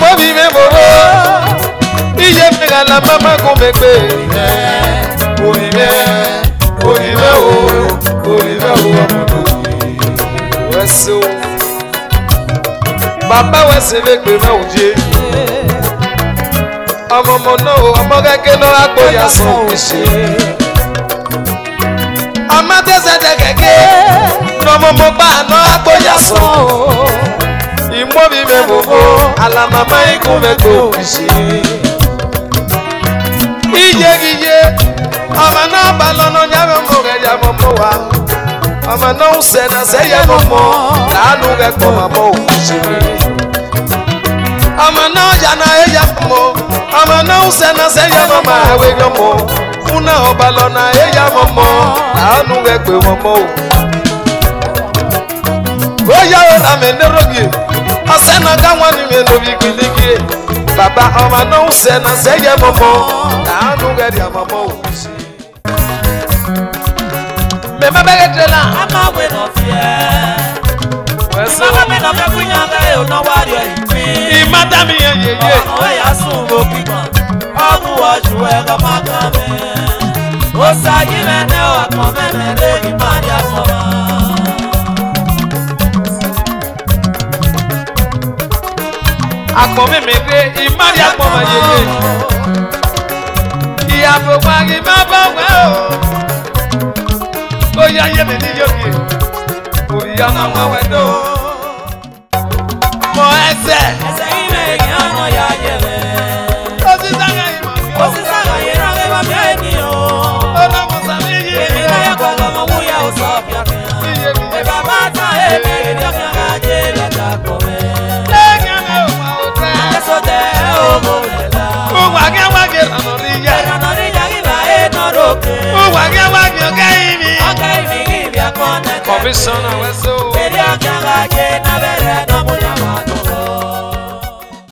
Mobile bobo Iye mega la mama kumekwe Oime Oime o Oime o amudu Weso Baba wese mekwe me uje Ọmọ mo no ọmọ keke no akoya so ise Ama tese de keke No mo mo ba no akoya so muvo ala mama ikumeko isi iyegiye ọmọ náà bá lọ́nà yàrá mọ̀ rẹ̀ yàrá mọ̀ wá ọmọ náà sẹ̀nà sẹ́yẹ ló mọ̀ láàánú rẹ̀ pọ̀ máa bọ̀ òkúṣe ọmọ náà yàrá ẹ̀yà mọ̀ ọmọ náà sẹ̀nà sẹ́yẹ ló máa wẹ̀ yọ̀ mọ̀ fúnà ọba lọ́nà ẹ̀yà mọ̀ mọ̀ láàánú rẹ̀ pé wọ́n mọ̀ òkúṣe na me nerogie ɔsɛ na wani me no bi kilikie baba ɔma no sɛ na sɛ yɛ mɔmɔ na anu gɛ di amamɔ wo si. mɛmɛ bɛ kɛ tẹ la. a ma we nɔ fiyɛ. wɛsɛ o. mɛmɛ nɔ fɛ kunya bɛ o nɔ wari yɛ pin. ima da mi yɛ yeye. ɔwɔ ya sun bo kima ɔmu wɔ ju ɛ kɔ ma kan mɛ. o sa yi mɛ ne wa kɔ mɛ mɛ de yi ma. akpɔmi mi de imari akpɔma yeye ìyàbọ̀gbà yìí má bá wẹ̀ o bóyá yé mi ní yókè òyìnbó àwọn ẹ̀dọ́ mọ ẹsẹ̀. ranoriya. ranoriya riba e noroke. o wa kẹ wa mi o kẹ